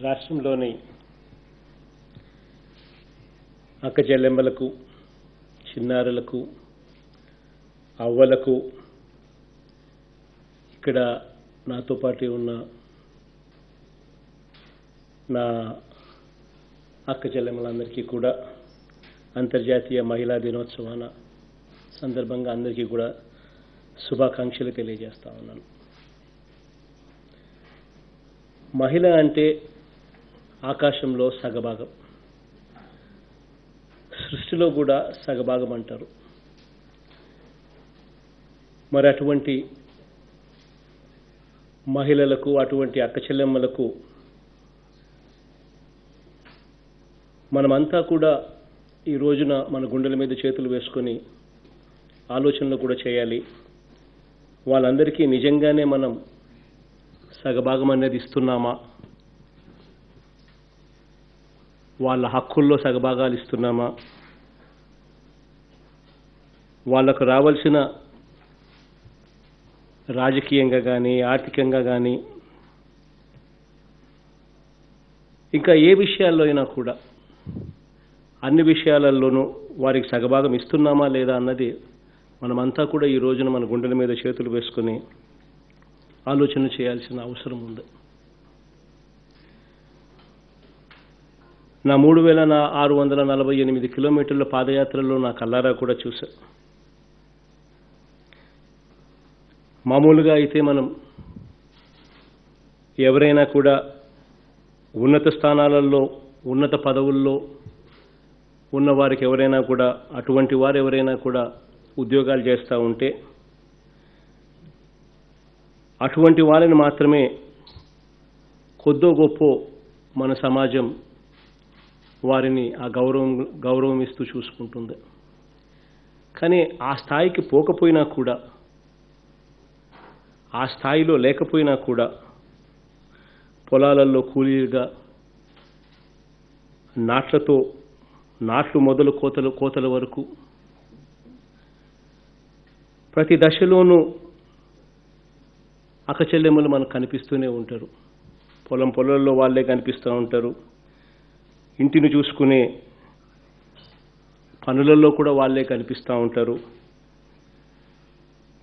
రాష్ట్రంలోని అక్క చెల్లెమ్మలకు చిన్నారులకు అవ్వలకు ఇక్కడ నాతో పాటు ఉన్న నా అక్క చెల్లెమ్మలందరికీ కూడా అంతర్జాతీయ మహిళా దినోత్సవాన సందర్భంగా అందరికీ కూడా శుభాకాంక్షలు తెలియజేస్తా ఉన్నాను. మహిళ అంటే ఆకాశంలో సగభాగం. సృష్టిలో కూడా సగభాగం అంటారు. మరి అటువంటి మహిళలకు అటువంటి అక్క చెల్లెమ్మలకు మనమంతా కూడా ఈ రోజున మన గుండెల మీద చేతులు వేసుకొని ఆలోచనలు కూడా చేయాలి. వాళ్ళందరికీ నిజంగానే మనం సగభాగం అనేది ఇస్తున్నామా? వాళ్ళ హక్కుల్లో సగభాగాలు ఇస్తున్నామా? వాళ్ళకు రావాల్సిన రాజకీయంగా కానీ ఆర్థికంగా కానీ ఇంకా ఏ విషయాల్లో అయినా కూడా అన్ని విషయాలలోనూ వారికి సగభాగం ఇస్తున్నామా లేదా అన్నది మనమంతా కూడా ఈ రోజున మన గుండెల మీద చేతులు వేసుకొని ఆలోచన చేయాల్సిన అవసరం ఉంది. నా మూడు వేల నా ఆరు వందల నలభై ఎనిమిది కిలోమీటర్ల పాదయాత్రలో నా కల్లారా కూడా చూశా. మామూలుగా అయితే మనం ఎవరైనా కూడా ఉన్నత స్థానాలలో ఉన్నత పదవుల్లో ఉన్న వారికి ఎవరైనా కూడా అటువంటి వారు ఎవరైనా కూడా ఉద్యోగాలు చేస్తూ ఉంటే అటువంటి వారిని మాత్రమే కొద్దో గొప్ప మన సమాజం వారిని ఆ గౌరవం గౌరవం ఇస్తూ చూసుకుంటుంది. కానీ ఆ స్థాయికి పోకపోయినా కూడా ఆ స్థాయిలో లేకపోయినా కూడా పొలాలలో కూలీలుగా నాట్లతో నాట్లు మొదలు కోతలు కోతల వరకు ప్రతి దశలోనూ అక్కచెల్లెమ్మలు మనకు కనిపిస్తూనే ఉంటారు. పొలం పొలంలో వాళ్ళే కనిపిస్తూ ఉంటారు. ఇంటిని చూసుకునే పనులలో కూడా వాళ్ళే కనిపిస్తూ ఉంటారు.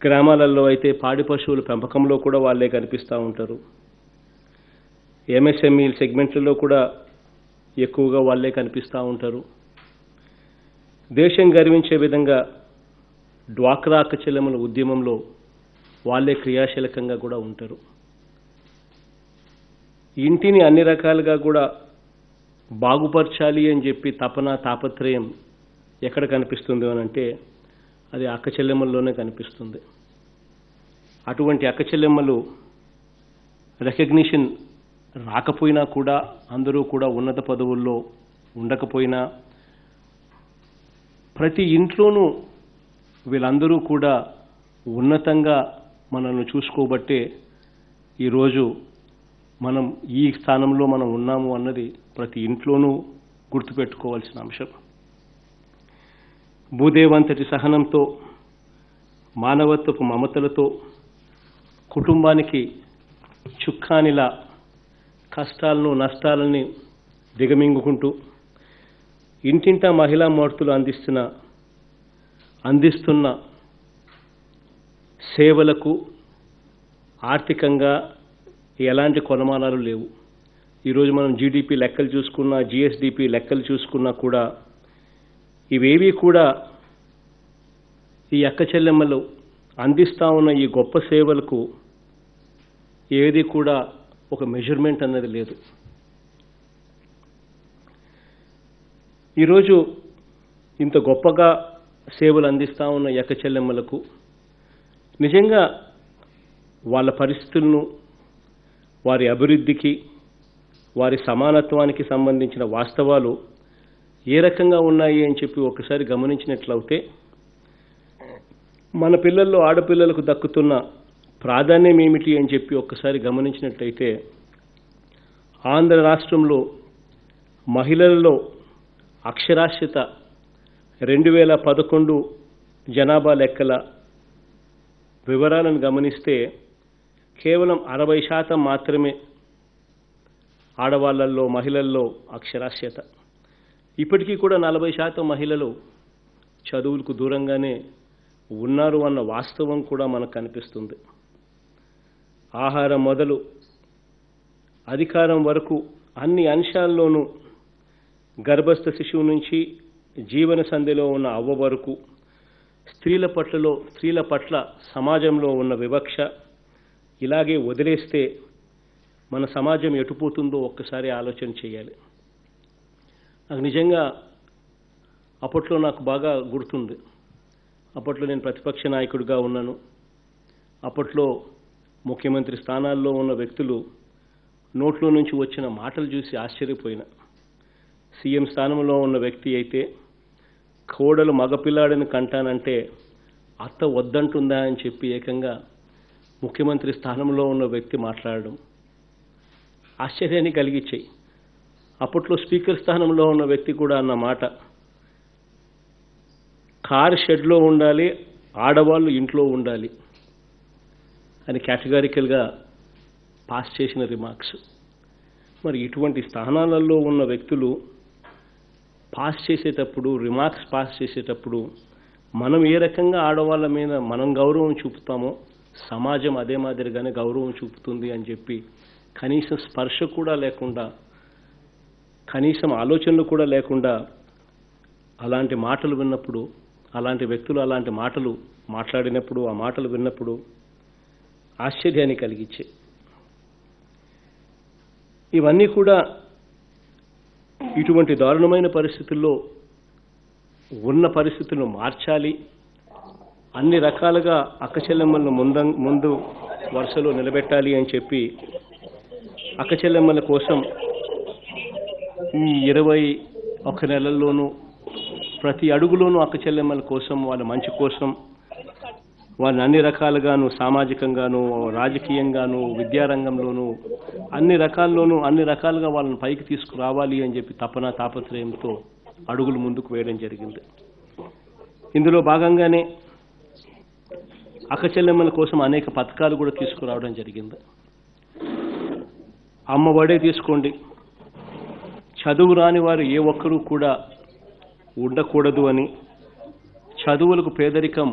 గ్రామాలలో అయితే పాడి పశువుల పెంపకంలో కూడా వాళ్ళే కనిపిస్తూ ఉంటారు. ఎంఎస్ఎంఈ సెగ్మెంట్లలో కూడా ఎక్కువగా వాళ్ళే కనిపిస్తూ ఉంటారు. దేశం గర్వించే విధంగా డ్వాక్రా అక్క ఉద్యమంలో వాళ్ళే క్రియాశీలకంగా కూడా ఉంటారు. ఇంటిని అన్ని రకాలుగా కూడా బాగుపరచాలి అని చెప్పి తపన తాపత్రయం ఎక్కడ కనిపిస్తుంది అని అంటే అది అక్క చెల్లెమ్మల్లోనే కనిపిస్తుంది. అటువంటి అక్క చెల్లెమ్మలు రికగ్నిషన్ రాకపోయినా కూడా అందరూ కూడా ఉన్నత పదవుల్లో ఉండకపోయినా ప్రతి ఇంట్లోనూ వీళ్ళందరూ కూడా ఉన్నతంగా మనల్ని చూసుకోబట్టే ఈరోజు మనం ఈ స్థానంలో మనం ఉన్నాము అన్నది ప్రతి ఇంట్లోనూ గుర్తుపెట్టుకోవాల్సిన అంశం. భూదేవంతటి సహనంతో మానవత్వపు మమతలతో కుటుంబానికి చుక్కానిలా కష్టాలను నష్టాలని దిగమింగుకుంటూ ఇంటింటా మహిళా మూర్తులు అందిస్తున్న అందిస్తున్న సేవలకు ఆర్థికంగా ఎలాంటి కొనమానాలు లేవు. ఈరోజు మనం జీడిపి లెక్కలు చూసుకున్నా జిఎస్డిపి లెక్కలు చూసుకున్నా కూడా ఇవేవి కూడా ఈ అక్క చెల్లెమ్మలు అందిస్తూ ఉన్న ఈ గొప్ప సేవలకు ఏది కూడా ఒక మెజర్మెంట్ అన్నది లేదు. ఈరోజు ఇంత గొప్పగా సేవలు అందిస్తూ ఉన్న ఎక్క చెల్లెమ్మలకు నిజంగా వాళ్ళ పరిస్థితులను వారి అభివృద్ధికి వారి సమానత్వానికి సంబంధించిన వాస్తవాలు ఏ రకంగా ఉన్నాయి అని చెప్పి ఒకసారి గమనించినట్లయితే మన పిల్లల్లో ఆడపిల్లలకు దక్కుతున్న ప్రాధాన్యం ఏమిటి అని చెప్పి ఒక్కసారి గమనించినట్లయితే ఆంధ్ర రాష్ట్రంలో మహిళలలో అక్షరాస్యత రెండు వేల పదకొండు జనాభా లెక్కల వివరాలను గమనిస్తే కేవలం అరవై శాతం మాత్రమే ఆడవాళ్ళల్లో మహిళల్లో అక్షరాస్యత. ఇప్పటికీ కూడా నలభై శాతం మహిళలు చదువులకు దూరంగానే ఉన్నారు అన్న వాస్తవం కూడా మనకు కనిపిస్తుంది. ఆహారం మొదలు అధికారం వరకు అన్ని అంశాల్లోనూ గర్భస్థ శిశువు నుంచి జీవన సంధిలో ఉన్న అవ్వ వరకు స్త్రీల పట్లలో స్త్రీల పట్ల సమాజంలో ఉన్న వివక్ష ఇలాగే వదిలేస్తే మన సమాజం ఎటుపోతుందో ఒక్కసారి ఆలోచన చేయాలి. నాకు నిజంగా అప్పట్లో నాకు బాగా గుర్తుంది. అప్పట్లో నేను ప్రతిపక్ష నాయకుడిగా ఉన్నాను. అప్పట్లో ముఖ్యమంత్రి స్థానాల్లో ఉన్న వ్యక్తులు నోట్లో నుంచి వచ్చిన మాటలు చూసి ఆశ్చర్యపోయిన. సీఎం స్థానంలో ఉన్న వ్యక్తి అయితే కోడలు మగపిల్లాడిని కంటానంటే అత్త వద్దంటుందా అని చెప్పి ఏకంగా ముఖ్యమంత్రి స్థానంలో ఉన్న వ్యక్తి మాట్లాడడం ఆశ్చర్యాన్ని కలిగించాయి. అప్పట్లో స్పీకర్ స్థానంలో ఉన్న వ్యక్తి కూడా అన్న మాట కారు షెడ్లో ఉండాలి ఆడవాళ్ళు ఇంట్లో ఉండాలి అని కేటగారికల్గా పాస్ చేసిన రిమార్క్స్. మరి ఇటువంటి స్థానాలలో ఉన్న వ్యక్తులు పాస్ చేసేటప్పుడు రిమార్క్స్ పాస్ చేసేటప్పుడు మనం ఏ రకంగా ఆడవాళ్ళ మీద మనం గౌరవం చూపుతామో సమాజం అదే మాదిరిగానే గౌరవం చూపుతుంది అని చెప్పి కనీసం స్పర్శ కూడా లేకుండా కనీసం ఆలోచనలు కూడా లేకుండా అలాంటి మాటలు విన్నప్పుడు అలాంటి వ్యక్తులు అలాంటి మాటలు మాట్లాడినప్పుడు ఆ మాటలు విన్నప్పుడు ఆశ్చర్యాన్ని కలిగించే. ఇవన్నీ కూడా ఇటువంటి దారుణమైన పరిస్థితుల్లో ఉన్న పరిస్థితులను మార్చాలి. అన్ని రకాలుగా అక్కచెల్లెమ్మలను ముంద ముందు వరుసలో నిలబెట్టాలి అని చెప్పి అక్కచెల్లెమ్మల కోసం ఈ ఇరవై ఒక నెలల్లోనూ ప్రతి అడుగులోనూ అక్కచెల్లెమ్మల కోసం వాళ్ళ మంచి కోసం వాళ్ళని అన్ని రకాలుగాను సామాజికంగాను రాజకీయంగాను విద్యారంగంలోనూ అన్ని రకాల్లోనూ అన్ని రకాలుగా వాళ్ళని పైకి తీసుకురావాలి అని చెప్పి తపన తాపత్రయంతో అడుగులు ముందుకు వేయడం జరిగింది. ఇందులో భాగంగానే అక్కచెల్లెమ్మల కోసం అనేక పథకాలు కూడా తీసుకురావడం జరిగింది. అమ్మఒడే తీసుకోండి. చదువు రాని వారు ఏ ఒక్కరూ కూడా ఉండకూడదు అని చదువులకు పేదరికం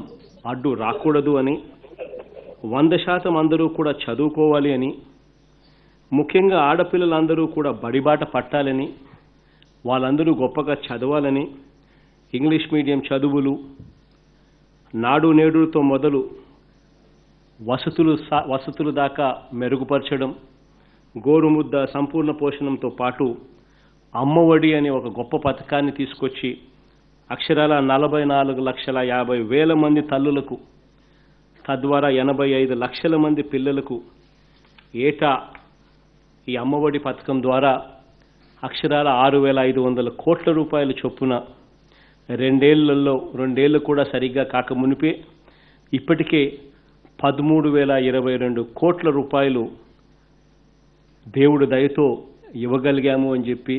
అడ్డు రాకూడదు అని వంద శాతం అందరూ కూడా చదువుకోవాలి అని ముఖ్యంగా ఆడపిల్లలందరూ కూడా బడిబాట పట్టాలని వాళ్ళందరూ గొప్పగా చదవాలని ఇంగ్లీష్ మీడియం చదువులు నాడు నేడుతో మొదలు వసతులు వసతులు దాకా మెరుగుపరచడం గోరుముద్ద సంపూర్ణ పోషణంతో పాటు అమ్మఒడి అనే ఒక గొప్ప పథకాన్ని తీసుకొచ్చి అక్షరాల నలభై నాలుగు లక్షల యాభై వేల మంది తల్లులకు తద్వారా ఎనభై ఐదు లక్షల మంది పిల్లలకు ఏటా ఈ అమ్మఒడి పథకం ద్వారా అక్షరాల ఆరు వేల ఐదు వందల కోట్ల రూపాయల చొప్పున రెండేళ్ళలో రెండేళ్ళు కూడా సరిగ్గా కాక మునిపే ఇప్పటికే పదమూడు వేల ఇరవై రెండు కోట్ల రూపాయలు దేవుడు దయతో ఇవ్వగలిగాము అని చెప్పి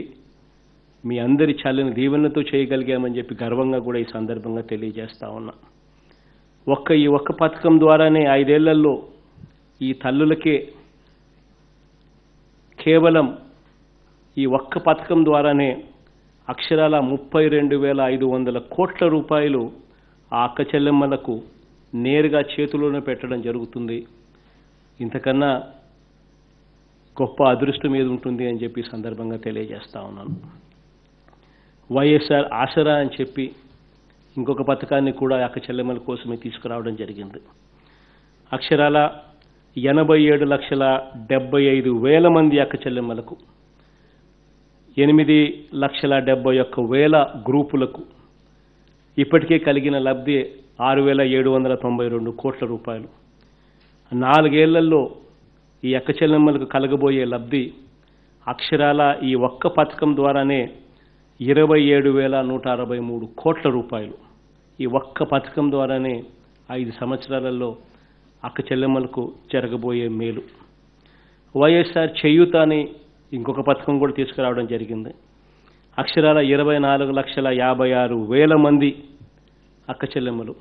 మీ అందరి చల్లని దీవెనతో చేయగలిగామని చెప్పి గర్వంగా కూడా ఈ సందర్భంగా తెలియజేస్తా ఉన్నా. ఒక్క ఈ ఒక్క పథకం ద్వారానే ఐదేళ్ళలో ఈ తల్లులకే కేవలం ఈ ఒక్క పథకం ద్వారానే అక్షరాల ముప్పై రెండు వేల ఐదు వందల కోట్ల రూపాయలు ఆ అక్క చెల్లెమ్మలకు నేరుగా చేతిలోనే పెట్టడం జరుగుతుంది. ఇంతకన్నా గొప్ప అదృష్టం ఏది ఉంటుంది అని చెప్పి సందర్భంగా తెలియజేస్తా ఉన్నాను. వైఎస్ఆర్ ఆసరా అని చెప్పి ఇంకొక పథకాన్ని కూడా అక్క చెల్లెమ్మల కోసమే తీసుకురావడం జరిగింది. అక్షరాల ఎనభై ఏడు లక్షల డెబ్బై ఐదు వేల మంది అక్క చెల్లెమ్మలకు ఎనిమిది లక్షల డెబ్బై ఒక్క వేల గ్రూపులకు ఇప్పటికే కలిగిన లబ్ధి ఆరు వేల ఏడు వందల తొంభై రెండు కోట్ల రూపాయలు. నాలుగేళ్ళలో ఈ అక్క చెల్లెమ్మలకు కలగబోయే లబ్ధి అక్షరాల ఈ ఒక్క పథకం ద్వారానే ఇరవై ఏడు వేల నూట అరవై మూడు కోట్ల రూపాయలు. ఈ ఒక్క పథకం ద్వారానే ఐదు సంవత్సరాలలో అక్క చెల్లెమ్మలకు జరగబోయే మేలు. వైఎస్ఆర్ చేయూత అని ఇంకొక పథకం కూడా తీసుకురావడం జరిగింది. అక్షరాల ఇరవై నాలుగు లక్షల యాభై ఆరు వేల మంది అక్క చెల్లెమ్మలు.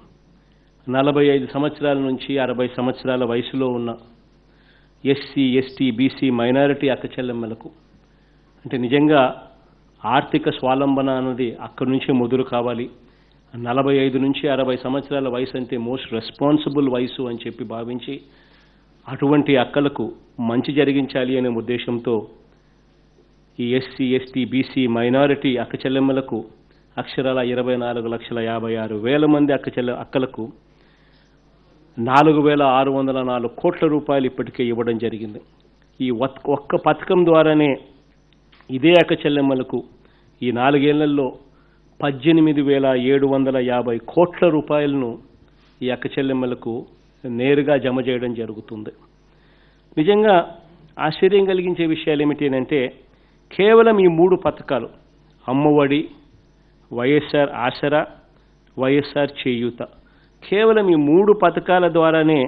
నలభై ఐదు సంవత్సరాల నుంచి అరవై సంవత్సరాల వయసులో ఉన్న ఎస్సీ ఎస్టీ బీసీ మైనారిటీ అక్క చెల్లెమ్మలకు. అంటే నిజంగా ఆర్థిక స్వాలంబన అన్నది అక్కడి నుంచే మొదలు కావాలి. నలభై ఐదు నుంచి అరవై సంవత్సరాల వయసు అంటే మోస్ట్ రెస్పాన్సిబుల్ వయసు అని చెప్పి భావించి అటువంటి అక్కలకు మంచి జరిగించాలి అనే ఉద్దేశంతో ఈ ఎస్సీ ఎస్టీ బీసీ మైనారిటీ అక్క చెల్లెమ్మలకు అక్షరాల ఇరవై నాలుగు లక్షల యాభై ఆరు వేల మంది అక్క చెల్లె అక్కలకు నాలుగు వేల ఆరు వందల నాలుగు కోట్ల రూపాయలు ఇప్పటికే ఇవ్వడం జరిగింది. ఈ ఒక్క పథకం ద్వారానే ఇదే అక్క చెల్లెమ్మలకు ఈ నాలుగేళ్ళలో పద్దెనిమిది వేల ఏడు వందల యాభై కోట్ల రూపాయలను ఈ అక్క చెల్లెమ్మలకు నేరుగా జమ చేయడం జరుగుతుంది. నిజంగా ఆశ్చర్యం కలిగించే విషయాలు ఏమిటి అంటే కేవలం ఈ మూడు పథకాలు. అమ్మఒడి వైఎస్ఆర్ ఆసరా వైఎస్ఆర్ చేయూత. కేవలం ఈ మూడు పథకాల ద్వారానే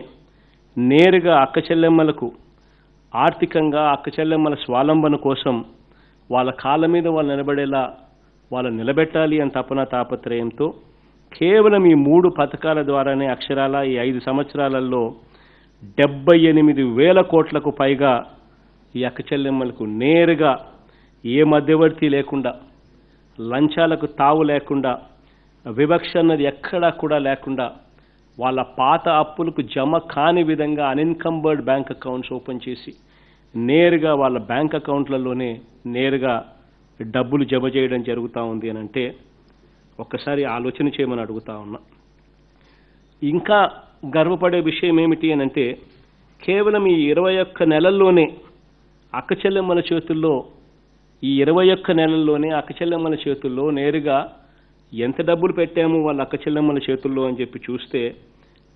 నేరుగా అక్క చెల్లెమ్మలకు ఆర్థికంగా అక్క చెల్లెమ్మల స్వాలంబన కోసం వాళ్ళ కాళ్ళ మీద వాళ్ళు నిలబడేలా వాళ్ళు నిలబెట్టాలి అని తపన తాపత్రయంతో కేవలం ఈ మూడు పథకాల ద్వారానే అక్షరాల ఈ ఐదు సంవత్సరాలలో డెబ్బై ఎనిమిది వేల కోట్లకు పైగా ఈ అక్క చెల్లెమ్మలకు నేరుగా ఏ మధ్యవర్తి లేకుండా లంచాలకు తావు లేకుండా వివక్ష అన్నది ఎక్కడా కూడా లేకుండా వాళ్ళ పాత అప్పులకు జమ కాని విధంగా అన్ఇన్కంబర్డ్ బ్యాంక్ అకౌంట్స్ ఓపెన్ చేసి నేరుగా వాళ్ళ బ్యాంక్ అకౌంట్లలోనే నేరుగా డబ్బులు జమ చేయడం జరుగుతూ ఉంది అని అంటే ఒక్కసారి ఆలోచన చేయమని అడుగుతా ఉన్నా. ఇంకా గర్వపడే విషయం ఏమిటి అని అంటే కేవలం ఈ ఇరవై ఒక్క నెలల్లోనే అక్కచెల్లెమ్మల చేతుల్లో ఈ ఇరవై ఒక్క నెలల్లోనే అక్క చెల్లెమ్మల చేతుల్లో నేరుగా ఎంత డబ్బులు పెట్టాము వాళ్ళ అక్క చెల్లెమ్మల చేతుల్లో అని చెప్పి చూస్తే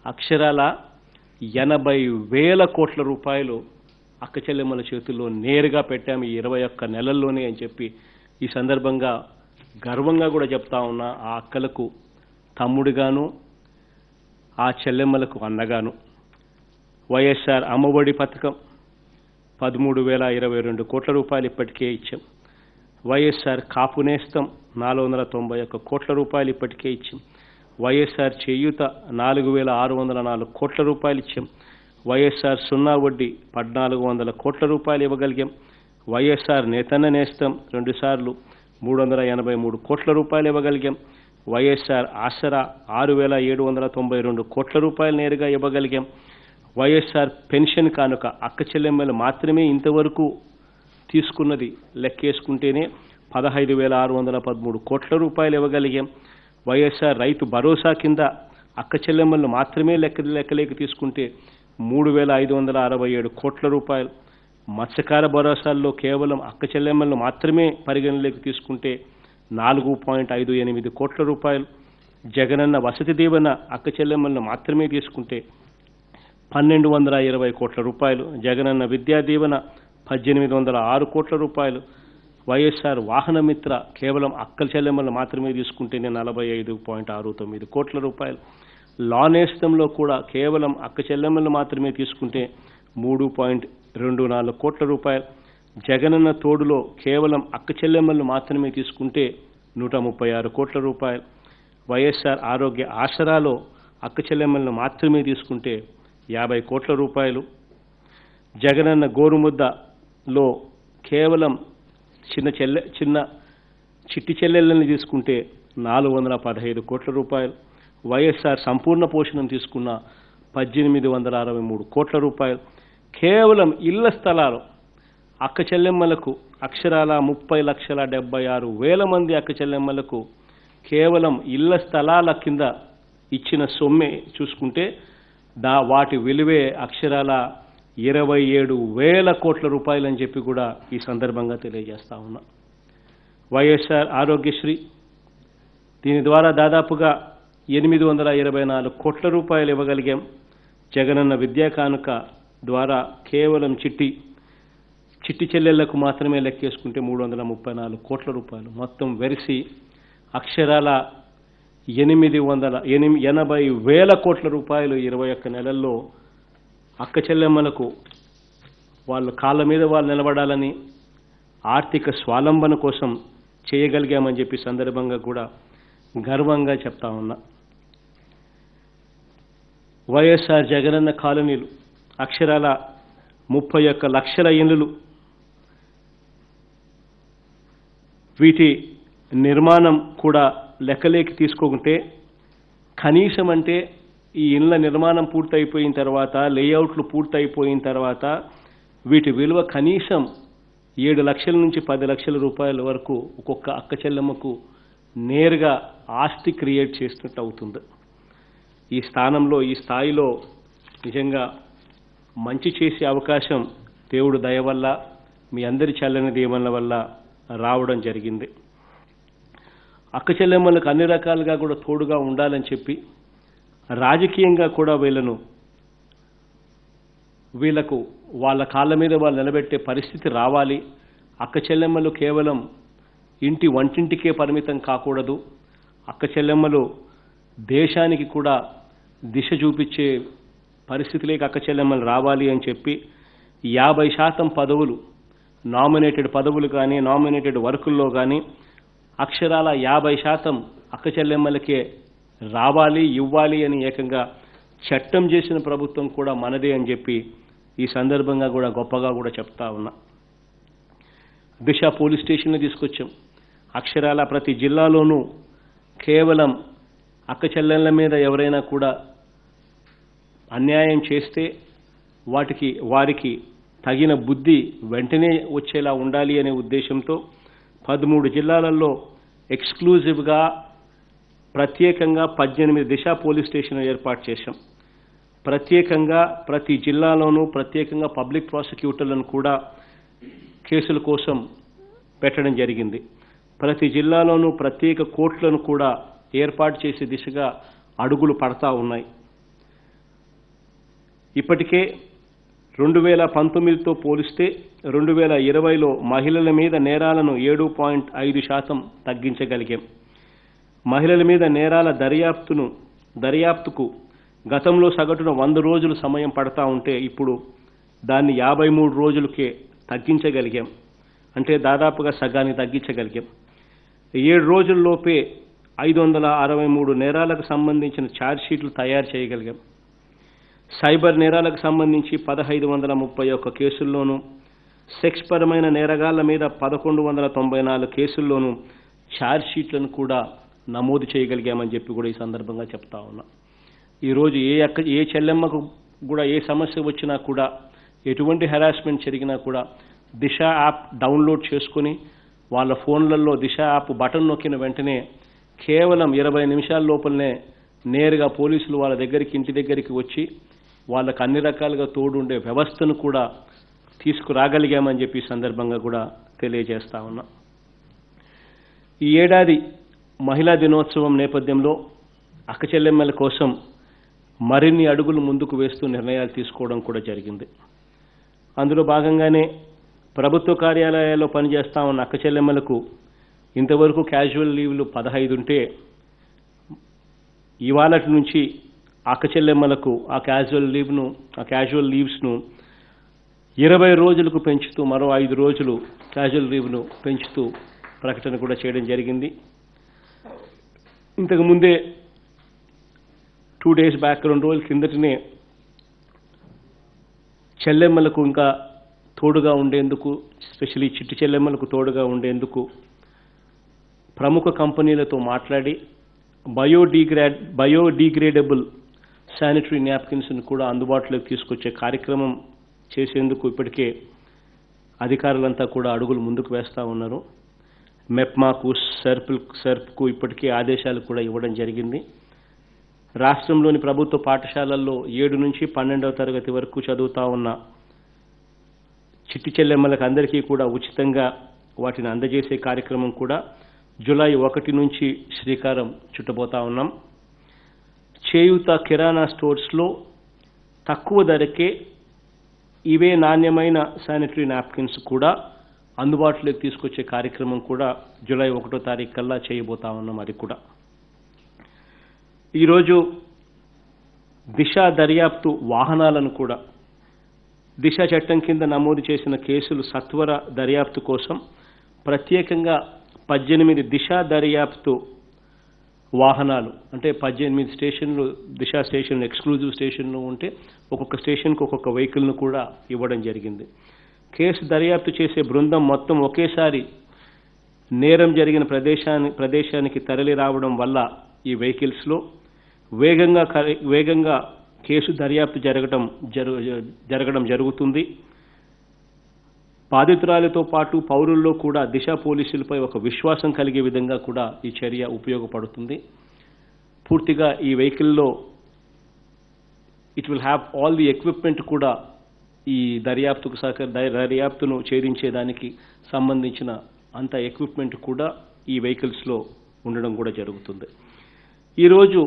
అక్షరాల ఎనభై వేల కోట్ల రూపాయలు అక్క చెల్లెమ్మల చేతుల్లో నేరుగా పెట్టాము ఈ ఇరవై ఒక్క నెలల్లోనే అని చెప్పి ఈ సందర్భంగా గర్వంగా కూడా చెప్తా ఉన్నా ఆ అక్కలకు తమ్ముడిగాను ఆ చెల్లెమ్మలకు అన్నగాను. వైఎస్ఆర్ అమ్మఒడి పథకం పదమూడు వేల ఇరవై రెండు కోట్ల రూపాయలు ఇప్పటికే ఇచ్చాం. వైఎస్ఆర్ కాపు నేస్తం నాలుగు వందల తొంభై ఒక్క కోట్ల రూపాయలు ఇప్పటికే ఇచ్చాం. వైఎస్ఆర్ చేయూత నాలుగు వేల ఆరు వందల నాలుగు కోట్ల రూపాయలు ఇచ్చాం. వైఎస్ఆర్ సున్నా వడ్డీ పద్నాలుగు వందల కోట్ల రూపాయలు ఇవ్వగలిగాం. వైఎస్ఆర్ నేతన్న నేస్తం రెండుసార్లు మూడు వందల ఎనభై మూడు కోట్ల రూపాయలు ఇవ్వగలిగాం. వైఎస్ఆర్ ఆసరా ఆరు వేల ఏడు వందల తొంభై రెండు కోట్ల రూపాయలు నేరుగా ఇవ్వగలిగాం. వైఎస్ఆర్ పెన్షన్ కానుక అక్క చెల్లెమ్మలు మాత్రమే ఇంతవరకు తీసుకున్నది లెక్కేసుకుంటేనే పదహైదు వేల ఆరు వందల పదమూడు కోట్ల రూపాయలు ఇవ్వగలిగాం. వైఎస్ఆర్ రైతు భరోసా కింద అక్క చెల్లెమ్మలను మాత్రమే లెక్క లెక్కలేక తీసుకుంటే మూడు వేల ఐదు వందల అరవై ఏడు కోట్ల రూపాయలు. మత్స్యకార భరోసాల్లో కేవలం అక్క చెల్లెమ్మలను మాత్రమే పరిగణలోకి తీసుకుంటే నాలుగు పాయింట్ ఐదు ఎనిమిది కోట్ల రూపాయలు. జగనన్న వసతి దీవెన అక్క చెల్లెమ్మలను మాత్రమే తీసుకుంటే పన్నెండు వందల ఇరవై కోట్ల రూపాయలు. జగనన్న విద్యా దీవెన పద్దెనిమిది వందల ఆరు కోట్ల రూపాయలు. వైఎస్ఆర్ వాహనమిత్ర కేవలం అక్కల చెల్లెమ్మలు మాత్రమే తీసుకుంటేనే నలభై ఐదు పాయింట్ ఆరు తొమ్మిది కోట్ల రూపాయలు. లానేస్తంలో కూడా కేవలం అక్క చెల్లెమ్మలు మాత్రమే తీసుకుంటే మూడు పాయింట్ రెండు నాలుగు కోట్ల రూపాయలు. జగనన్న తోడులో కేవలం అక్క చెల్లెమ్మలు మాత్రమే తీసుకుంటే నూట ముప్పై ఆరు కోట్ల రూపాయలు. వైఎస్ఆర్ ఆరోగ్య ఆసరాలో అక్క చెల్లెమ్మలను మాత్రమే తీసుకుంటే యాభై కోట్ల రూపాయలు. జగనన్న గోరుముద్దలో కేవలం చిన్న చెల్లె చిన్న చిట్టి చెల్లెళ్ళని తీసుకుంటే నాలుగు వందల పదహైదు కోట్ల రూపాయలు. వైఎస్ఆర్ సంపూర్ణ పోషణం తీసుకున్న పద్దెనిమిది వందల అరవై మూడు కోట్ల రూపాయలు. కేవలం ఇళ్ళ స్థలాలు. అక్క చెల్లెమ్మలకు అక్షరాల ముప్పై లక్షల డెబ్బై ఆరు వేల మంది అక్క చెల్లెమ్మలకు కేవలం ఇళ్ళ స్థలాల కింద ఇచ్చిన సొమ్మే చూసుకుంటే దా వాటి విలువే అక్షరాల ఇరవై ఏడు వేల కోట్ల రూపాయలని చెప్పి కూడా ఈ సందర్భంగా తెలియజేస్తా ఉన్నా. వైఎస్ఆర్ ఆరోగ్యశ్రీ దీని ద్వారా దాదాపుగా ఎనిమిది వందల ఇరవై నాలుగు కోట్ల రూపాయలు ఇవ్వగలిగాం. జగనన్న విద్యా కానుక ద్వారా కేవలం చిట్టి చిట్టి చెల్లెళ్ళకు మాత్రమే లెక్కేసుకుంటే మూడు వందల ముప్పై నాలుగు కోట్ల రూపాయలు మొత్తం వెరిసి అక్షరాల ఎనిమిది వందల ఎనిమి ఎనభై వేల కోట్ల రూపాయలు ఇరవై ఒక్క నెలల్లో అక్క చెల్లెమ్మలకు వాళ్ళ కాళ్ళ మీద వాళ్ళు నిలబడాలని ఆర్థిక స్వాలంబన కోసం చేయగలిగామని చెప్పి సందర్భంగా కూడా గర్వంగా చెప్తా ఉన్నా. వైఎస్ఆర్ జగనన్న కాలనీలు అక్షరాల ముప్పై ఒక్క లక్షల ఇళ్ళు వీటి నిర్మాణం కూడా లెక్కలేకి తీసుకోకుంటే కనీసం అంటే ఈ ఇళ్ళ నిర్మాణం పూర్తయిపోయిన తర్వాత లేఅవుట్లు పూర్తయిపోయిన తర్వాత వీటి విలువ కనీసం ఏడు లక్షల నుంచి పది లక్షల రూపాయల వరకు ఒక్కొక్క అక్క చెల్లెమ్మకు నేరుగా ఆస్తి క్రియేట్ చేసినట్టు అవుతుంది. ఈ స్థానంలో ఈ స్థాయిలో నిజంగా మంచి చేసే అవకాశం దేవుడు దయ వల్ల మీ అందరి చల్లని దీవెనల వల్ల రావడం జరిగింది. అక్క చెల్లెమ్మలకు అన్ని రకాలుగా కూడా తోడుగా ఉండాలని చెప్పి రాజకీయంగా కూడా వీళ్ళను వీళ్ళకు వాళ్ళ కాళ్ళ మీద వాళ్ళు నిలబెట్టే పరిస్థితి రావాలి. అక్క చెల్లెమ్మలు కేవలం ఇంటి వంటింటికే పరిమితం కాకూడదు. అక్క చెల్లెమ్మలు దేశానికి కూడా దిశ చూపించే పరిస్థితిలోకి అక్క చెల్లెమ్మలు రావాలి అని చెప్పి యాభై శాతం పదవులు నామినేటెడ్ పదవులు కానీ నామినేటెడ్ వర్కుల్లో కానీ అక్షరాల యాభై శాతం అక్క చెల్లెమ్మలకే రావాలి ఇవ్వాలి అని ఏకంగా చట్టం చేసిన ప్రభుత్వం కూడా మనదే అని చెప్పి ఈ సందర్భంగా కూడా గొప్పగా కూడా చెప్తా ఉన్నా. దిశ పోలీస్ స్టేషన్లో తీసుకొచ్చాం. అక్షరాల ప్రతి జిల్లాలోనూ కేవలం అక్క చెల్లెళ్ళ మీద ఎవరైనా కూడా అన్యాయం చేస్తే వాటికి వారికి తగిన బుద్ధి వెంటనే వచ్చేలా ఉండాలి అనే ఉద్దేశంతో పదమూడు జిల్లాలలో ఎక్స్క్లూజివ్గా ప్రత్యేకంగా పద్దెనిమిది దిశ పోలీస్ స్టేషన్ ఏర్పాటు చేశాం. ప్రత్యేకంగా ప్రతి జిల్లాలోనూ ప్రత్యేకంగా పబ్లిక్ ప్రాసిక్యూటర్లను కూడా కేసుల కోసం పెట్టడం జరిగింది. ప్రతి జిల్లాలోనూ ప్రత్యేక కోర్టులను కూడా ఏర్పాటు చేసే దిశగా అడుగులు పడతా ఉన్నాయి. ఇప్పటికే రెండు వేల పంతొమ్మిదితో పోలిస్తే రెండు వేల ఇరవైలో మహిళల మీద నేరాలను ఏడు పాయింట్ ఐదు శాతం తగ్గించగలిగాం. మహిళల మీద నేరాల దర్యాప్తును దర్యాప్తుకు గతంలో సగటున వంద రోజులు సమయం పడతా ఉంటే ఇప్పుడు దాన్ని యాభై మూడు రోజులకే తగ్గించగలిగాం. అంటే దాదాపుగా సగాన్ని తగ్గించగలిగాం. ఏడు రోజుల్లోపే ఐదు వందల అరవై మూడు నేరాలకు సంబంధించిన ఛార్జ్షీట్లు తయారు చేయగలిగాం. సైబర్ నేరాలకు సంబంధించి పదహైదు వందల ముప్పై ఒక్క కేసుల్లోనూ సెక్స్ పరమైన నేరగాళ్ళ మీద పదకొండు వందల తొంభై నాలుగు కేసుల్లోనూ ఛార్జ్షీట్లను కూడా నమోదు చేయగలిగామని చెప్పి కూడా ఈ సందర్భంగా చెప్తా ఉన్నా. ఈరోజు ఏ అక్క ఏ చెల్లెమ్మకు కూడా ఏ సమస్య వచ్చినా కూడా ఎటువంటి హెరాస్మెంట్ జరిగినా కూడా దిశ యాప్ డౌన్లోడ్ చేసుకుని వాళ్ళ ఫోన్లలో దిశ యాప్ బటన్ నొక్కిన వెంటనే కేవలం ఇరవై నిమిషాల లోపలనే నేరుగా పోలీసులు వాళ్ళ దగ్గరికి ఇంటి దగ్గరికి వచ్చి వాళ్ళకు అన్ని రకాలుగా తోడుండే వ్యవస్థను కూడా తీసుకురాగలిగామని చెప్పి సందర్భంగా కూడా తెలియజేస్తా ఉన్నా. ఈ ఏడాది మహిళా దినోత్సవం నేపథ్యంలో అక్కచెల్లెమ్మల కోసం మరిన్ని అడుగులు ముందుకు వేస్తూ నిర్ణయాలు తీసుకోవడం కూడా జరిగింది. అందులో భాగంగానే ప్రభుత్వ కార్యాలయాల్లో పనిచేస్తా ఉన్న అక్కచెల్లెమ్మలకు ఇంతవరకు క్యాజువల్ లీవ్లు పదహైదు ఉంటే ఇవాళటి నుంచి అక్క చెల్లెమ్మలకు ఆ క్యాజువల్ లీవ్ను ఆ క్యాజువల్ లీవ్స్ను ఇరవై రోజులకు పెంచుతూ మరో ఐదు రోజులు క్యాజువల్ లీవ్ను పెంచుతూ ప్రకటన కూడా చేయడం జరిగింది. ఇంతకు ముందే టూ డేస్ బ్యాక్ రెండు రోజుల కిందటనే చెల్లెమ్మలకు ఇంకా తోడుగా ఉండేందుకు స్పెషలీ చిట్టి చెల్లెమ్మలకు తోడుగా ఉండేందుకు ప్రముఖ కంపెనీలతో మాట్లాడి బయోడీగ్రేడ్ బయోడీగ్రేడబుల్ శానిటరీ న్యాప్కిన్స్ని కూడా అందుబాటులోకి తీసుకొచ్చే కార్యక్రమం చేసేందుకు ఇప్పటికే అధికారులంతా కూడా అడుగులు ముందుకు వేస్తూ ఉన్నారు. మెప్మాకు సర్పుల్ సర్ప్కు ఇప్పటికే ఆదేశాలు కూడా ఇవ్వడం జరిగింది. రాష్ట్రంలోని ప్రభుత్వ పాఠశాలల్లో ఏడు నుంచి పన్నెండవ తరగతి వరకు చదువుతా ఉన్న చిట్టి చెల్లెమ్మలకు అందరికీ కూడా ఉచితంగా వాటిని అందజేసే కార్యక్రమం కూడా జూలై ఒకటి నుంచి శ్రీకారం చుట్టబోతా ఉన్నాం. చేయూత కిరాణా స్టోర్స్లో తక్కువ ధరకే ఇవే నాణ్యమైన శానిటరీ నాప్కిన్స్ కూడా అందుబాటులోకి తీసుకొచ్చే కార్యక్రమం కూడా జూలై ఒకటో తారీఖు కల్లా చేయబోతా ఉన్నాం అది కూడా. ఈరోజు దిశ దర్యాప్తు వాహనాలను కూడా దిశ చట్టం కింద నమోదు చేసిన కేసులు సత్వర దర్యాప్తు కోసం ప్రత్యేకంగా పద్దెనిమిది దిశ దర్యాప్తు వాహనాలు. అంటే పద్దెనిమిది స్టేషన్లు దిశ స్టేషన్లు ఎక్స్క్లూజివ్ స్టేషన్లు ఉంటే ఒక్కొక్క స్టేషన్కి ఒక్కొక్క వెహికల్ను కూడా ఇవ్వడం జరిగింది. కేసు దర్యాప్తు చేసే బృందం మొత్తం ఒకేసారి నేరం జరిగిన ప్రదేశాన్ని ప్రదేశానికి తరలి రావడం వల్ల ఈ వెహికల్స్లో వేగంగా వేగంగా కేసు దర్యాప్తు జరగడం జరు జరగడం జరుగుతుంది. బాధితురాలతో పాటు పౌరుల్లో కూడా దిశ పోలీసులపై ఒక విశ్వాసం కలిగే విధంగా కూడా ఈ చర్య ఉపయోగపడుతుంది. పూర్తిగా ఈ వెహికల్లో it will have all the equipment కూడా ఈ దర్యాప్తుకు సహకర దర్యాప్తును చేరించేదానికి సంబంధించిన అంత ఎక్విప్మెంట్ కూడా ఈ వెహికల్స్లో ఉండడం కూడా జరుగుతుంది. ఈరోజు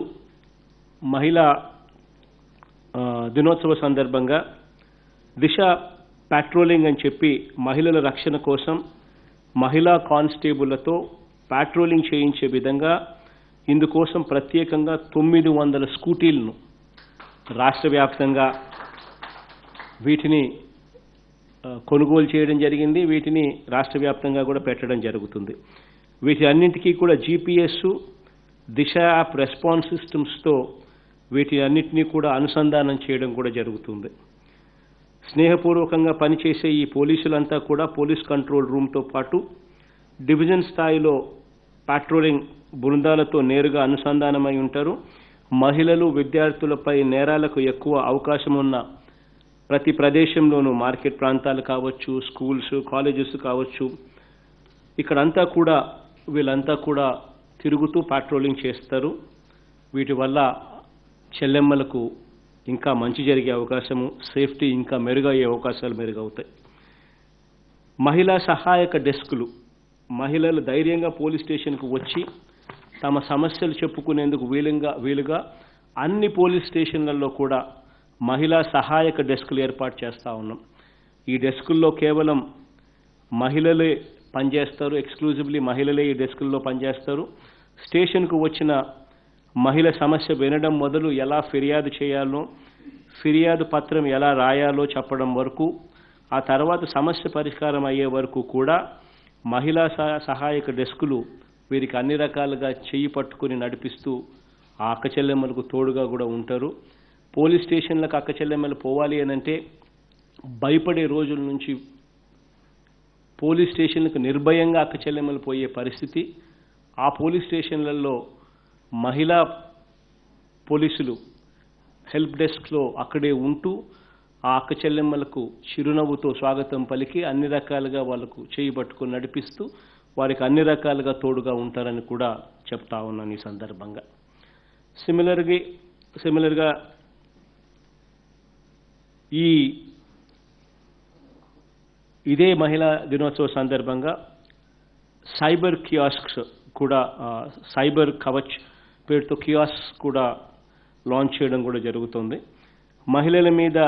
మహిళా దినోత్సవ సందర్భంగా దిశ ప్యాట్రోలింగ్ అని చెప్పి మహిళల రక్షణ కోసం మహిళా కానిస్టేబుళ్ళతో ప్యాట్రోలింగ్ చేయించే విధంగా ఇందుకోసం ప్రత్యేకంగా తొమ్మిది వందల స్కూటీలను రాష్ట్ర వ్యాప్తంగా వీటిని కొనుగోలు చేయడం జరిగింది. వీటిని రాష్ట్ర వ్యాప్తంగా కూడా పెట్టడం జరుగుతుంది. వీటి అన్నింటికీ కూడా జీపీఎస్ దిశ యాప్ రెస్పాన్స్ సిస్టమ్స్తో వీటి అన్నిటినీ కూడా అనుసంధానం చేయడం కూడా జరుగుతుంది. స్నేహపూర్వకంగా పనిచేసే ఈ పోలీసులంతా కూడా పోలీస్ కంట్రోల్ రూమ్తో పాటు డివిజన్ స్థాయిలో పాట్రోలింగ్ బృందాలతో నేరుగా అనుసంధానమై ఉంటారు. మహిళలు విద్యార్థులపై నేరాలకు ఎక్కువ అవకాశం ఉన్న ప్రతి ప్రదేశంలోనూ మార్కెట్ ప్రాంతాలు కావచ్చు స్కూల్స్ కాలేజెస్ కావచ్చు ఇక్కడంతా కూడా వీళ్ళంతా కూడా తిరుగుతూ పాట్రోలింగ్ చేస్తారు. వీటి వల్ల చెల్లెమ్మలకు ఇంకా మంచి జరిగే అవకాశము సేఫ్టీ ఇంకా మెరుగయ్యే అవకాశాలు మెరుగవుతాయి. మహిళా సహాయక డెస్కులు మహిళలు ధైర్యంగా పోలీస్ స్టేషన్కు వచ్చి తమ సమస్యలు చెప్పుకునేందుకు వీలుగా వీలుగా అన్ని పోలీస్ స్టేషన్లలో కూడా మహిళా సహాయక డెస్కులు ఏర్పాటు చేస్తూ ఉన్నాం. ఈ డెస్కుల్లో కేవలం మహిళలే పనిచేస్తారు ఎక్స్క్లూజివ్లీ మహిళలే ఈ డెస్కుల్లో పనిచేస్తారు. స్టేషన్కు వచ్చిన మహిళ సమస్య వినడం మొదలు ఎలా ఫిర్యాదు చేయాలో ఫిర్యాదు పత్రం ఎలా రాయాలో చెప్పడం వరకు ఆ తర్వాత సమస్య పరిష్కారం అయ్యే వరకు కూడా మహిళా సహ- సహాయక డెస్కులు వీరికి అన్ని రకాలుగా చెయ్యి పట్టుకుని నడిపిస్తూ ఆ అక్కచెల్లెమ్మలకు తోడుగా కూడా ఉంటారు. పోలీస్ స్టేషన్లకు అక్కచెల్లెమ్మలు పోవాలి అని అంటే భయపడే రోజుల నుంచి పోలీస్ స్టేషన్లకు నిర్భయంగా అక్కచెల్లెమ్మలు పోయే పరిస్థితి. ఆ పోలీస్ స్టేషన్లలో మహిళా పోలీసులు హెల్ప్ డెస్క్లో అక్కడే ఉంటూ ఆ అక్క చెల్లెమ్మలకు చిరునవ్వుతో స్వాగతం పలికి అన్ని రకాలుగా వాళ్ళకు చేయి పట్టుకుని నడిపిస్తూ వారికి అన్ని రకాలుగా తోడుగా ఉంటారని కూడా చెప్తా ఉన్నాను ఈ సందర్భంగా. సిమిలర్గా సిమిలర్గా ఈ ఇదే మహిళా దినోత్సవ సందర్భంగా సైబర్ కియాస్క్స్ కూడా సైబర్ కవచ్ పేరుతో కియాస్ కూడా లాంచ్ చేయడం కూడా జరుగుతుంది. మహిళల మీద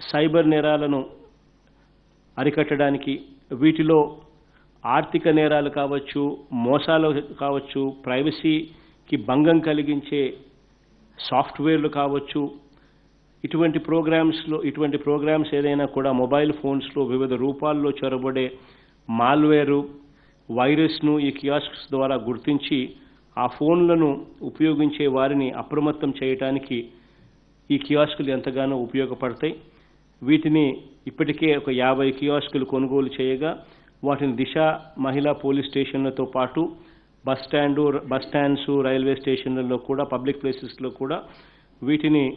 సైబర్ నేరాలను అరికట్టడానికి వీటిలో ఆర్థిక నేరాలు కావచ్చు మోసాలు కావచ్చు ప్రైవసీకి భంగం కలిగించే సాఫ్ట్వేర్లు కావచ్చు ఇటువంటి ప్రోగ్రామ్స్లో ఇటువంటి ప్రోగ్రామ్స్ ఏదైనా కూడా మొబైల్ ఫోన్స్లో వివిధ రూపాల్లో చొరబడే మాల్వేరు వైరస్ను ఈ కియాస్క్స్ ద్వారా గుర్తించి ఆ ఫోన్లను ఉపయోగించే వారిని అప్రమత్తం చేయటానికి ఈ కియాస్కులు ఎంతగానో ఉపయోగపడతాయి. వీటిని ఇప్పటికే ఒక యాభై కియాస్కులు కొనుగోలు చేయగా వాటిని దిశ మహిళా పోలీస్ స్టేషన్లతో పాటు bus stand bus stands railway స్టేషన్లలో కూడా పబ్లిక్ ప్లేసెస్లో కూడా వీటిని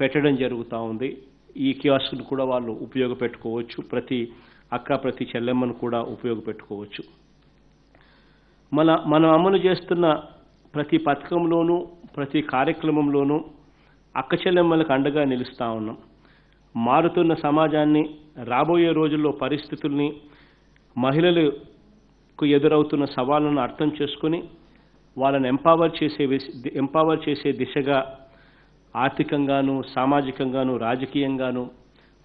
పెట్టడం జరుగుతూ ఉంది. ఈ కియాస్కులు కూడా వాళ్ళు ఉపయోగపెట్టుకోవచ్చు. ప్రతి అక్క ప్రతి చెల్లెమ్మను కూడా ఉపయోగపెట్టుకోవచ్చు. మన మనం అమలు చేస్తున్న ప్రతి పథకంలోనూ ప్రతి కార్యక్రమంలోనూ అక్కచెల్లెమ్మలకు అండగా నిలుస్తూ ఉన్నాం. మారుతున్న సమాజాన్ని రాబోయే రోజుల్లో పరిస్థితుల్ని మహిళలకు ఎదురవుతున్న సవాళ్ళను అర్థం చేసుకొని వాళ్ళని ఎంపవర్ చేసే ఎంపవర్ చేసే దిశగా ఆర్థికంగాను సామాజికంగాను రాజకీయంగాను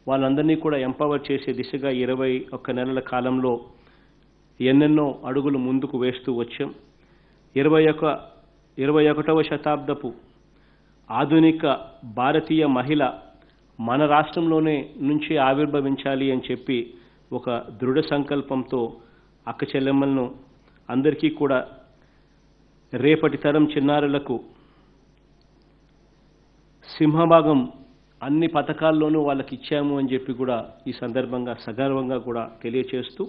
వాళ్ళందరినీ కూడా ఎంపవర్ చేసే దిశగా ఇరవై ఒక్క నెలల కాలంలో ఎన్నెన్నో అడుగులు ముందుకు వేస్తూ వచ్చాం. ఇరవై ఒక్క ఇరవై ఒకటవ శతాబ్దపు ఆధునిక భారతీయ మహిళ మన రాష్ట్రంలోనే నుంచి ఆవిర్భవించాలి అని చెప్పి ఒక దృఢ సంకల్పంతో అక్క చెల్లెమ్మలను అందరికీ కూడా రేపటి తరం చిన్నారులకు సింహభాగం అన్ని పథకాల్లోనూ వాళ్ళకి ఇచ్చాము అని చెప్పి కూడా ఈ సందర్భంగా సగర్వంగా కూడా తెలియచేస్తూ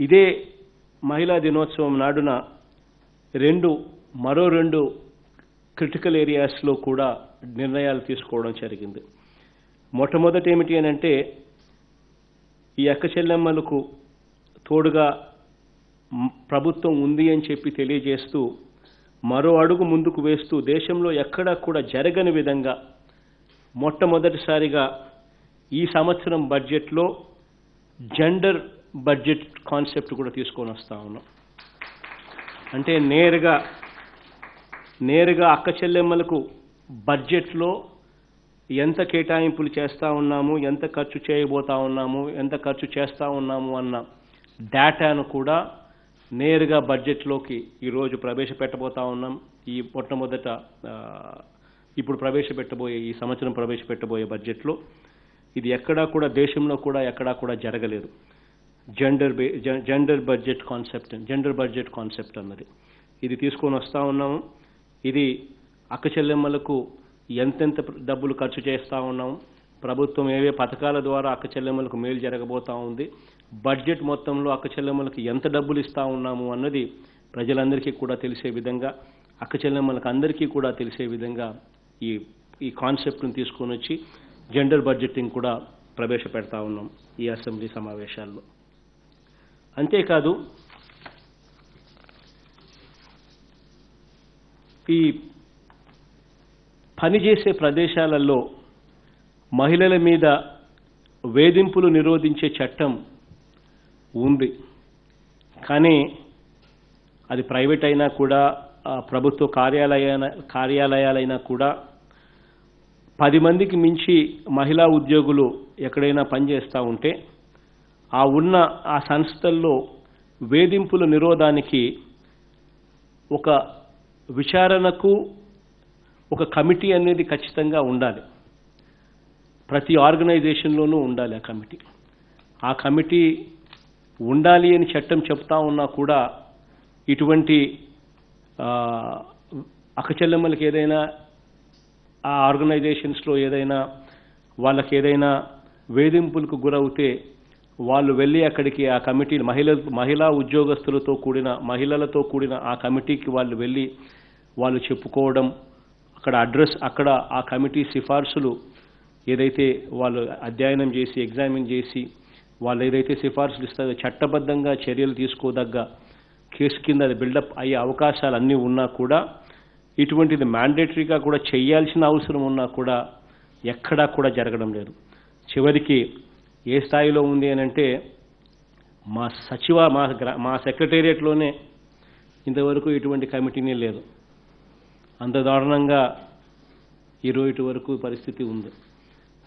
ఇదే మహిళా దినోత్సవం నాడున రెండు మరో రెండు క్రిటికల్ ఏరియాస్లో కూడా నిర్ణయాలు తీసుకోవడం జరిగింది. మొట్టమొదటి ఏమిటి అని అంటే ఈ అక్క చెల్లెమ్మలకు తోడుగా ప్రభుత్వం ఉంది అని చెప్పి తెలియజేస్తూ మరో అడుగు ముందుకు వేస్తూ దేశంలో ఎక్కడా కూడా జరగని విధంగా మొట్టమొదటిసారిగా ఈ సంవత్సరం బడ్జెట్లో జెండర్ బడ్జెట్ కాన్సెప్ట్ కూడా తీసుకొని వస్తా ఉన్నాం. అంటే నేరుగా నేరుగా అక్క చెల్లెమ్మలకు బడ్జెట్లో ఎంత కేటాయింపులు చేస్తూ ఉన్నాము ఎంత ఖర్చు చేయబోతా ఉన్నాము ఎంత ఖర్చు చేస్తూ ఉన్నాము అన్న డేటాను కూడా నేరుగా బడ్జెట్లోకి ఈరోజు ప్రవేశపెట్టబోతా ఉన్నాం. ఈ మొట్టమొదట ఇప్పుడు ప్రవేశపెట్టబోయే ఈ సంవత్సరం ప్రవేశపెట్టబోయే బడ్జెట్లో ఇది ఎక్కడా కూడా దేశంలో కూడా ఎక్కడా కూడా జరగలేదు. జెండర్ బే gender budget concept gender budget concept అన్నది. ఇది తీసుకొని వస్తూ ఉన్నాము. ఇది అక్క చెల్లెమ్మలకు ఎంతెంత డబ్బులు ఖర్చు చేస్తూ ఉన్నాము ప్రభుత్వం ఏవే పథకాల ద్వారా అక్క చెల్లెమ్మలకు మేలు జరగబోతా ఉంది? బడ్జెట్ మొత్తంలో అక్క చెల్లెమ్మలకు ఎంత డబ్బులు ఇస్తా ఉన్నాము అన్నది ప్రజలందరికీ కూడా తెలిసే విధంగా అక్క చెల్లెమ్మలకు అందరికీ కూడా తెలిసే విధంగా ఈ ఈ కాన్సెప్ట్ని తీసుకొని వచ్చి జెండర్ బడ్జెటింగ్ కూడా ప్రవేశపెడతా ఉన్నాం ఈ అసెంబ్లీ సమావేశాల్లో. అంతేకాదు ఈ పనిచేసే ప్రదేశాలలో మహిళల మీద వేధింపులు నిరోధించే చట్టం ఉంది. కానీ అది ప్రైవేట్ అయినా కూడా ప్రభుత్వ కార్యాలయాల కార్యాలయాలైనా కూడా పది మందికి మించి మహిళా ఉద్యోగులు ఎక్కడైనా పనిచేస్తూ ఉంటే ఆ ఉన్న ఆ సంస్థల్లో వేధింపుల నిరోధానికి ఒక విచారణకు ఒక కమిటీ అనేది ఖచ్చితంగా ఉండాలి. ప్రతి ఆర్గనైజేషన్లోనూ ఉండాలి ఆ కమిటీ. ఆ కమిటీ ఉండాలి అని చట్టం చెప్తా ఉన్నా కూడా ఇటువంటి అకచెల్లెమ్మలకి అక్కచెల్లెమ్మలకి ఏదైనా ఆ ఆర్గనైజేషన్స్లో ఏదైనా వాళ్ళకి ఏదైనా వేధింపులకు గురవుతే వాళ్ళు వెళ్ళి అక్కడికి ఆ కమిటీ మహిళ మహిళా ఉద్యోగస్తులతో కూడిన మహిళలతో కూడిన ఆ కమిటీకి వాళ్ళు వెళ్ళి వాళ్ళు చెప్పుకోవడం అక్కడ అడ్రస్ అక్కడ ఆ కమిటీ సిఫార్సులు ఏదైతే వాళ్ళు అధ్యయనం చేసి ఎగ్జామిన్ చేసి వాళ్ళు ఏదైతే సిఫార్సులు ఇస్తారో చట్టబద్ధంగా చర్యలు తీసుకోదగ్గ కేసు కింద అది బిల్డప్ అయ్యే అవకాశాలు అన్నీ ఉన్నా కూడా ఇటువంటిది మ్యాండేటరీగా కూడా చేయాల్సిన అవసరం ఉన్నా కూడా ఎక్కడా కూడా జరగడం లేదు. చివరికి ఏ స్థాయిలో ఉంది అని అంటే మా సచివ మా గ్రా మా సెక్రటేరియట్లోనే ఇంతవరకు ఇటువంటి కమిటీనే లేదు. అంత దారుణంగా ఈరోజు ఇటు వరకు పరిస్థితి ఉంది.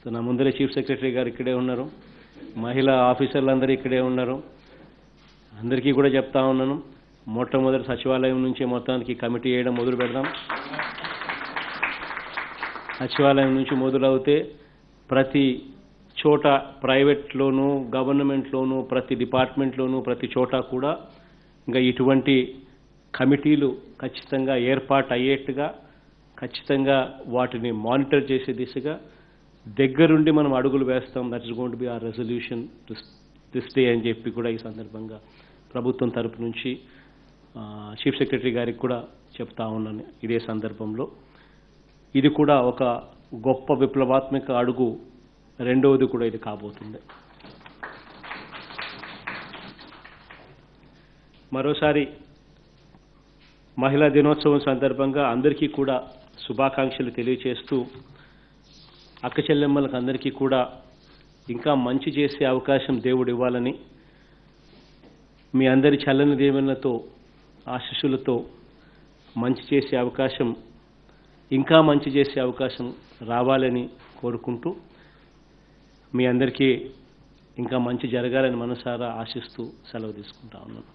సో నా ముందరే చీఫ్ సెక్రటరీ గారు ఇక్కడే ఉన్నారు. మహిళా ఆఫీసర్లందరూ ఇక్కడే ఉన్నారు. అందరికీ కూడా చెప్తా ఉన్నాను. మొట్టమొదటి సచివాలయం నుంచి మొత్తానికి కమిటీ వేయడం మొదలు పెడదాం. సచివాలయం నుంచి మొదలవుతే ప్రతి చోట ప్రైవేట్లోనూ గవర్నమెంట్లోనూ ప్రతి డిపార్ట్మెంట్లోనూ ప్రతి చోట కూడా ఇంకా ఇటువంటి కమిటీలు ఖచ్చితంగా ఏర్పాటు అయ్యేట్టుగా ఖచ్చితంగా వాటిని మానిటర్ చేసే దిశగా దగ్గరుండి మనం అడుగులు వేస్తాం. That is going to be our resolution this day అని చెప్పి కూడా ఈ సందర్భంగా ప్రభుత్వం తరపు నుంచి చీఫ్ సెక్రటరీ గారికి కూడా చెప్తా ఉన్నాను ఇదే సందర్భంలో. ఇది కూడా ఒక గొప్ప విప్లవాత్మక అడుగు రెండవది కూడా ఇది కాబోతుంది. మరోసారి మహిళా దినోత్సవం సందర్భంగా అందరికీ కూడా శుభాకాంక్షలు తెలియచేస్తూ అక్క చెల్లెమ్మలకు అందరికీ కూడా ఇంకా మంచి చేసే అవకాశం దేవుడు ఇవ్వాలని మీ అందరి చల్లని దీవెనలతో ఆశీస్సులతో మంచి చేసే అవకాశం ఇంకా మంచి చేసే అవకాశం రావాలని కోరుకుంటూ మీ అందరికీ ఇంకా మంచి జరగాలని మనసారా ఆశిస్తూ సెలవు తీసుకుంటా ఉన్నాను.